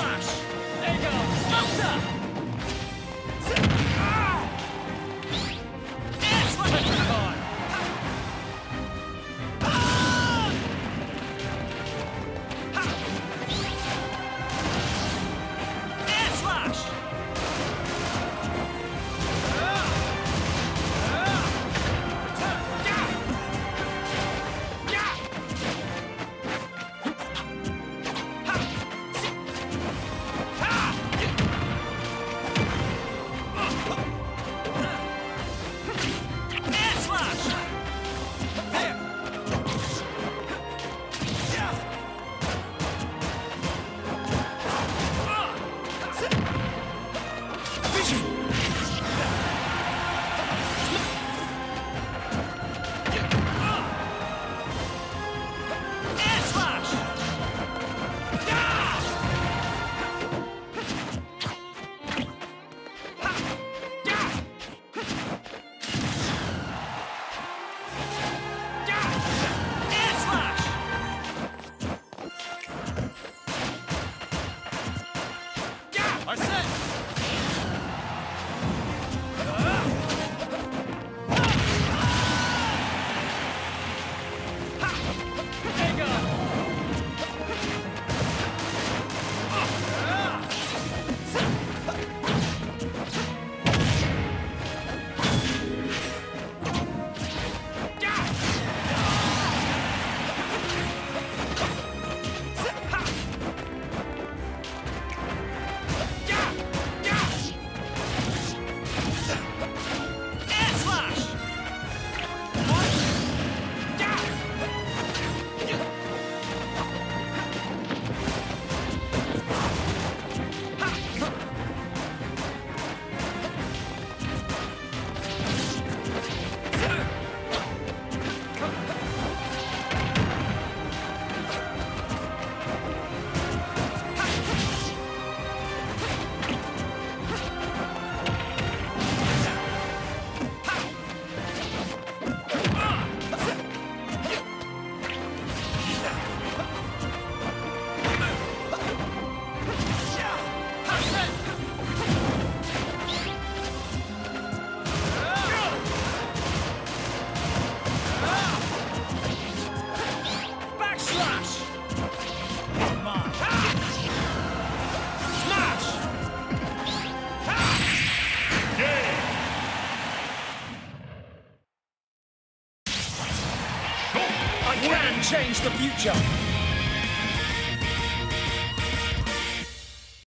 Backslash! There you go! Can change the future!